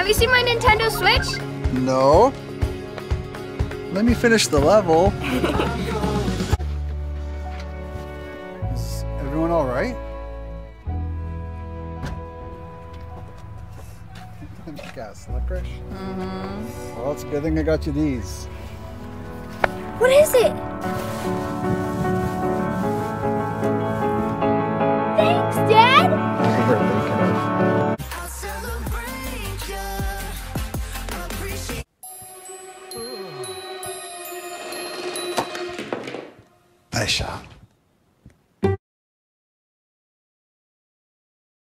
Have you seen my Nintendo Switch? No. Let me finish the level. Is everyone all right? Gas licorice? Mm-hmm. Well, it's a good thing I got you these. What is it? Elisha